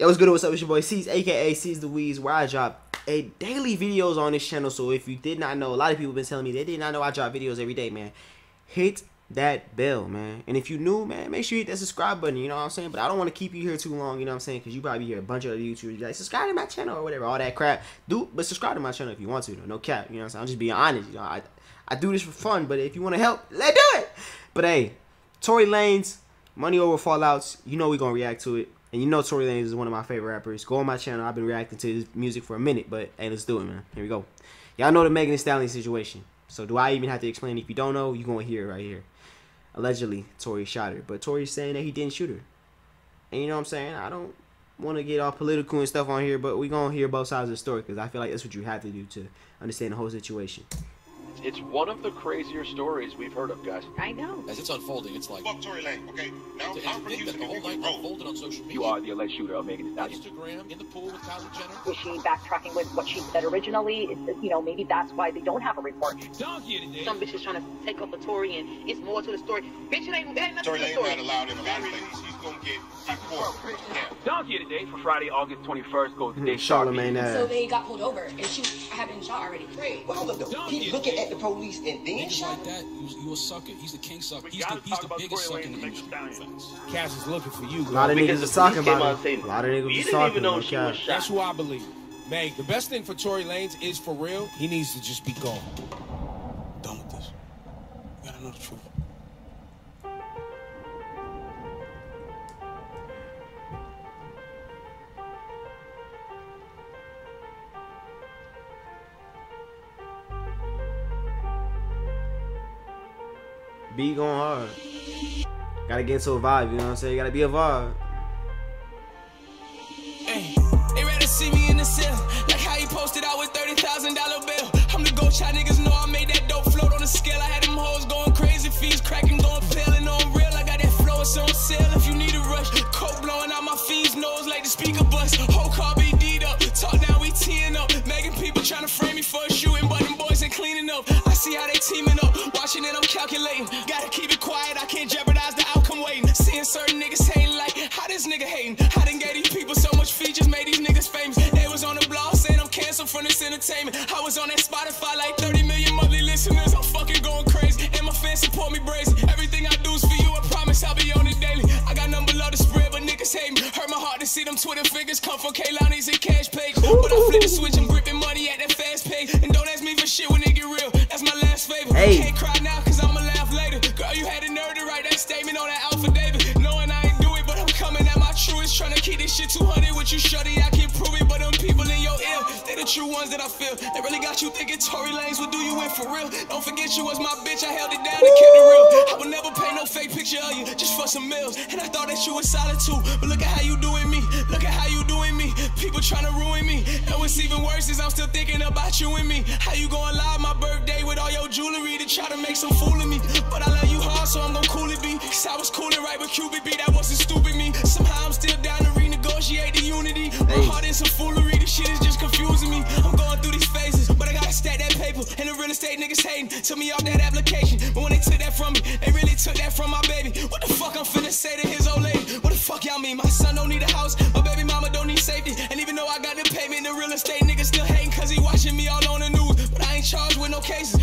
Yo, what's good? What's up? It's your boy Ceaz, aka Ceaz the Weeds, where I drop a daily videos on this channel. So if you did not know, a lot of people been telling me they did not know I drop videos every day, man. Hit that bell, man. And if you new, man, make sure you hit that subscribe button. You know what I'm saying? But I don't want to keep you here too long. You know what I'm saying? Because you probably hear a bunch of other YouTubers like subscribe to my channel or whatever, all that crap. Do but subscribe to my channel if you want to. Though. No cap. You know what I'm saying? I'm just being honest. You know, I I do this for fun. But if you want to help, let's do it. But hey, Tory Lanez, Money Over Fallouts. You know we gonna react to it. And you know Tory Lanez is one of my favorite rappers. Go on my channel. I've been reacting to his music for a minute, but hey, let's do it, man. Here we go. Y'all know the Megan Thee Stallion situation. So do I even have to explain? If you don't know, you're gonna hear it right here. Allegedly, Tory shot her, but Tory's saying that he didn't shoot her. And you know what I'm saying? I don't want to get all political and stuff on here, but we're gonna hear both sides of the story because I feel like that's what you have to do to understand the whole situation. It's one of the crazier stories we've heard of, guys. I know. As it's unfolding, it's like Fuck Tory Lane, okay? Now to, I'm to that the whole you night unfolded on social media. You are the alleged shooter of Megan Thee Stallion. Instagram in the pool with Kylie Jenner. Was she backtracking with what she said originally? Is it- You know, maybe that's why they don't have a report. Donkey today. Some bitch is trying to take up the Tory and it's more to the story. Bitch, it ain't, it ain't nothing Tory to the Lane story. not allowed in a lot of things. He's gonna get deported. Yeah. Donkey of the day for Friday, August 21st goes to Dave Charlemagne So they got pulled over and she had been shot already. Great. Well, hold up though. Keep looking at the police and then Niggas shot like that, you, you a sucker. He's the king sucker. He's the, he's the biggest Tory sucker in the and industry. Megan Thee Facts. Cass is looking for you. A lot of girl. niggas Because was the police talking about out it. A lot of niggas we talking about she was it. That's who I believe. Meg, the best thing for Tory Lanez is for real. He needs to just be gone. Done with this. You gotta know the truth. Be going hard. Gotta get into a vibe, you know what I'm saying? Gotta be a vibe. Calculating. Gotta keep it quiet, I can't jeopardize the outcome waiting. Seeing certain niggas hating like, how this nigga hating? I done gave these people so much features, made these niggas famous. They was on the blog saying I'm canceled from this entertainment. I was on that Spotify like 30 million monthly listeners. I'm fucking going crazy. And my fans support me brazen. Everything I do is for you, I promise I'll be on it daily. I got number love to spread, but niggas hate me. Hurt my heart to see them Twitter figures come from Kehlani's and cash page. But I flip the switch, I'm with you, shorty. I can prove it, but them people in your ear, they the true ones that I feel. They really got you thinking Tory Lanez would do you in for real. Don't forget you was my bitch, I held it down and kept it real. I would never paint no fake picture of you just for some meals. And I thought that you was solid too. But look at how you doing me. Look at how you doing me. People trying to ruin me. And what's even worse is I'm still thinking about you and me. How you going live my birthday with all your jewelry to try to make some fool of me. But I love you hard, so I'm gonna cool it be. Cause I was coolin' right with Cupid B, that wasn't stupid me. Somehow I'm still down to renegotiate the unity. My Hey. heart in some foolery, this shit is just confusing me. I'm going through these phases, but I gotta stack that paper. And the real estate niggas hating, took me off that application. But when they took that from me, they really took that from my baby. What the fuck I'm finna say to his old lady? What the fuck y'all mean? My son don't need a house, my baby mama don't need safety. And even though I got the payment, the real estate niggas still hating cause he watching me all on the news. But I ain't charged with no cases.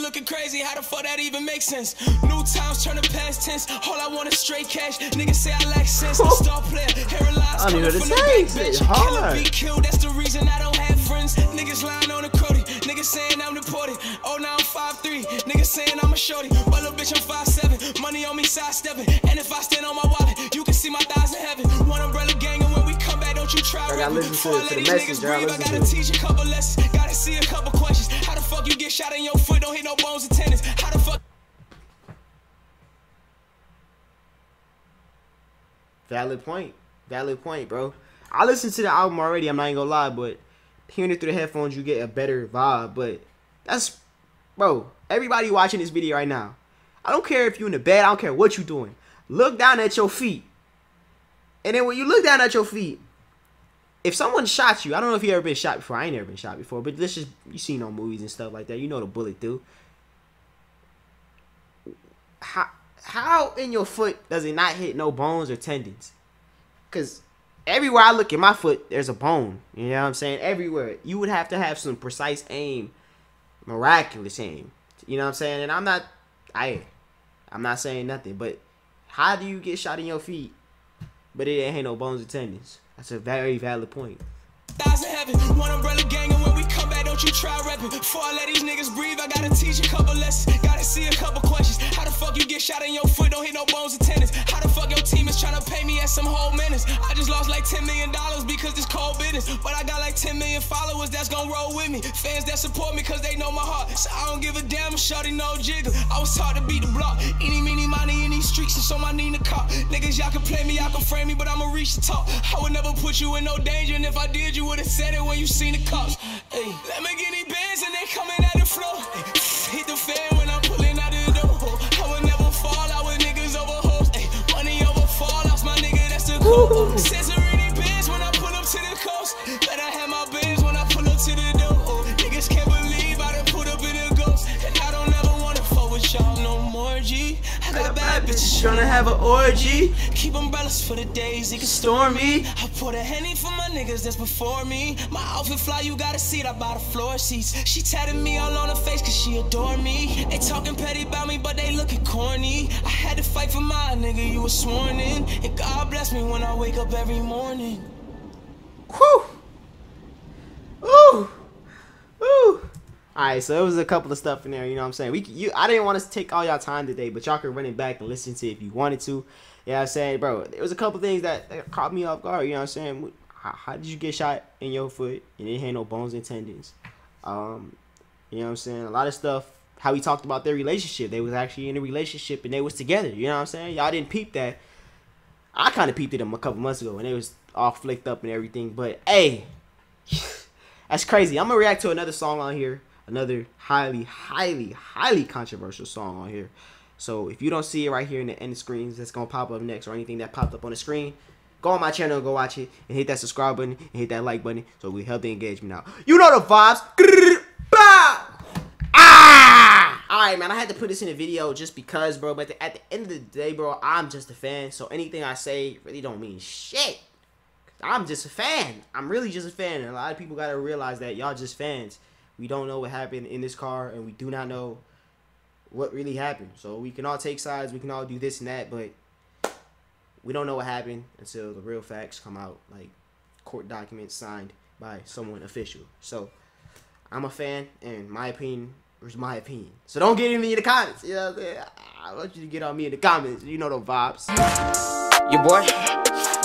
Looking crazy. How the fuck that even makes sense? New times turn to past tense. All I want is straight cash. Niggas say I lack sense. The star player, hearing lies I don't coming from know the the back saying. bench. It's hard. Killer be killed, that's the reason I don't have friends. Niggas lying on the cruddy. Niggas saying I'm deported. Oh, now I'm 5'3. Niggas saying I'm a shorty. But little bitch, I'm 5'7. Money on me sidestepping. And if I stand on my wallet, you can see my thighs in heaven. One umbrella gang, and when we come back, don't you try I gotta listen to- to the these message, I gotta teach a couple lessons. Gotta see a couple questions. Fuck you get shot in your foot? Don't hit no bones of tennis. How the fuck Valid point. Valid point, bro. I listened to the album already, I'm not even gonna lie, but hearing it through the headphones, you get a better vibe. But that's, bro, everybody watching this video right now, I don't care if you're in the bed, I don't care what you're doing. Look down at your feet. And then when you look down at your feet, if someone shot you, I don't know if you ever been shot before. I ain't never been shot before, but this is you seen on movies and stuff like that. You know the bullet do. How how in your foot does it not hit no bones or tendons? Cause everywhere I look at my foot, there's a bone. You know what I'm saying? Everywhere. You would have to have some precise aim, miraculous aim. You know what I'm saying? And I'm not, I, I'm not saying nothing. But how do you get shot in your feet, but it ain't no bones or tendons? That's a very valid point. Heaven, one umbrella gang, and when we come back, don't you try. Before I let these niggas breathe, I gotta teach a couple lessons. Gotta see a couple questions. How the fuck you get shot in your foot, don't hit no bones? How the fuck your team is trying to pay me at some whole minutes? I just lost like $10 million because cold business. But I got like 10 million followers that's gonna roll with me. Fans that support me cause they know my heart. So I don't give a damn, no. I was taught to beat the block. Any, streets, and so my need to cop. Niggas, y'all can play me, y'all can frame me, but I'ma reach the top. I would never put you in no danger, and if I did, you would've said it when you seen the cops. Hey, Lamborghini bands and they coming at the floor. Hit the fan when I'm pulling out the door. I would never fall, I would niggas over hoes. Money over fall, lost my nigga, that's the goal. to have an orgy. Keep umbrellas for the days it can storm me. I put a henny for my niggas that's before me. My outfit fly, you gotta see it. I buy the floor seats. She tatted me all on her face cause she adore me. They talking petty about me, but they looking corny. I had to fight for my nigga, you was sworn in. And God bless me when I wake up every morning. Whew. Alright, so it was a couple of stuff in there, you know what I'm saying? We you I didn't want to take all y'all time today, but y'all can run it back and listen to it if you wanted to. Yeah, you know I'm saying, bro, there was a couple things that, that caught me off guard, you know what I'm saying? How, how did you get shot in your foot and it had no bones and tendons? Um, you know what I'm saying? A lot of stuff how he talked about their relationship. They was actually in a relationship and they was together, you know what I'm saying? Y'all didn't peep that. I kind of peeped at them a couple months ago and they was all flicked up and everything, but hey, that's crazy. I'm gonna react to another song on here another highly, highly, highly controversial song on here. So if you don't see it right here in the end screens that's gonna pop up next or anything that popped up on the screen, go on my channel and go watch it and hit that subscribe button and hit that like button so we help the engagement out. You know the vibes. Ah! Alright, man, I had to put this in a video just because, bro. But at the end of the day, bro, I'm just a fan. So anything I say really don't mean shit. I'm just a fan. I'm really just a fan. And a lot of people gotta realize that y'all just fans. We don't know what happened in this car, and we do not know what really happened. So we can all take sides, we can all do this and that, but we don't know what happened until the real facts come out, like court documents signed by someone official. So I'm a fan, and my opinion is my opinion. So don't get me in the comments. You know what I'm saying? I want you to get on me in the comments. You know the vibes. Your boy,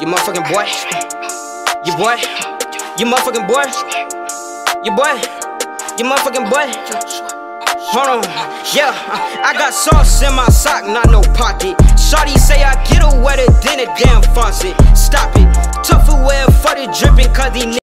your motherfucking boy, your boy, your motherfucking boy, your boy. You motherfucking boy. Hold on, yeah, I got sauce in my sock, not no pocket. Shawty say I get her wetter than a damn faucet. Stop it, tougher wear for the dripping, cause these